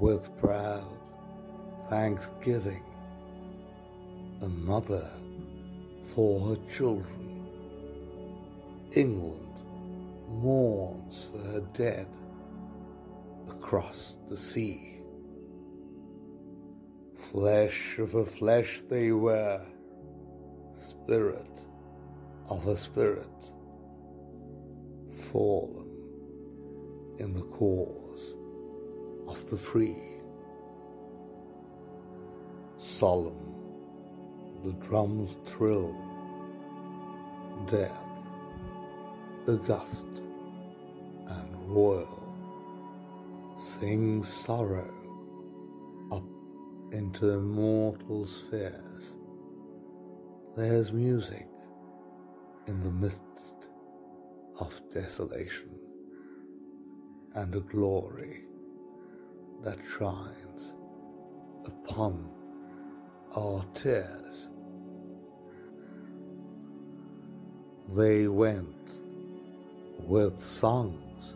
with proud thanksgiving, a mother for her children. England mourns for her dead across the sea. Flesh of a flesh they were, spirit of a spirit, fallen in the cause of the free. Solemn, the drums thrill, death, august and royal, sings sorrow up into immortal spheres. There's music in the midst of desolation and a glory that shines upon our tears. They went with songs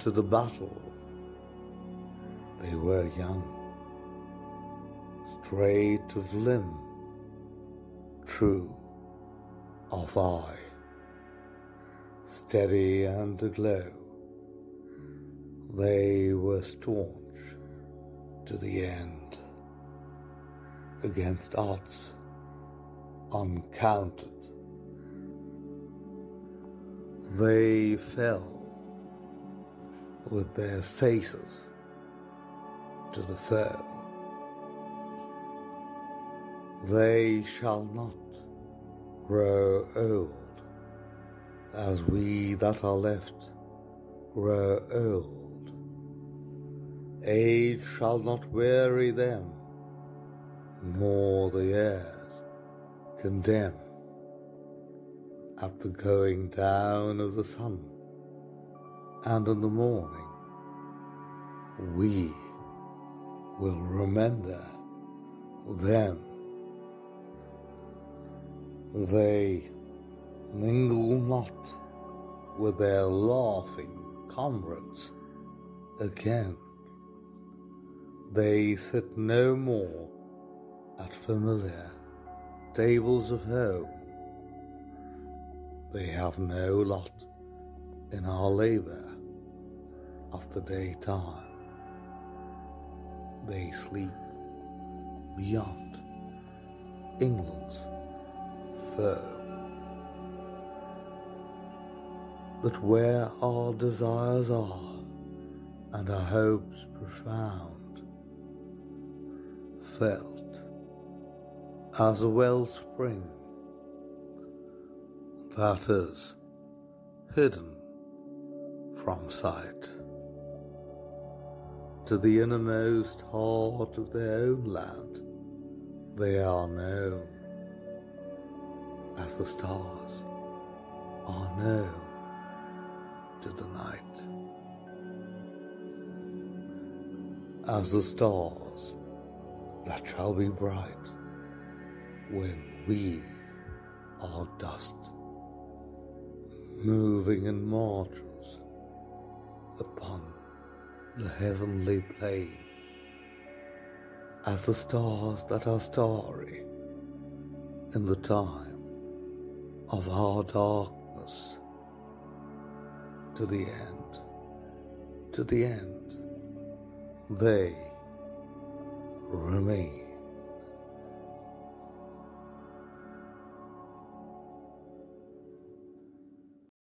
to the battle. They were young, straight of limb, true of eye, steady and aglow. They were staunch to the end against odds uncounted. They fell with their faces to the foe. They shall not grow old as we that are left grow old. Age shall not weary them nor the years condemn at the going down of the sun, and in the morning we will remember them. They mingle not with their laughing comrades again. They sit no more at familiar tables of home. They have no lot in our labour of the daytime. They sleep beyond England's foe. But where our desires are and our hopes profound, felt as a wellspring that is hidden from sight. To the innermost heart of their own land they are known as the stars are known to the night. As the stars that shall be bright when we are dust, moving in marches upon the heavenly plain, as the stars that are starry in the time of our darkness to the end, to the end, they remain.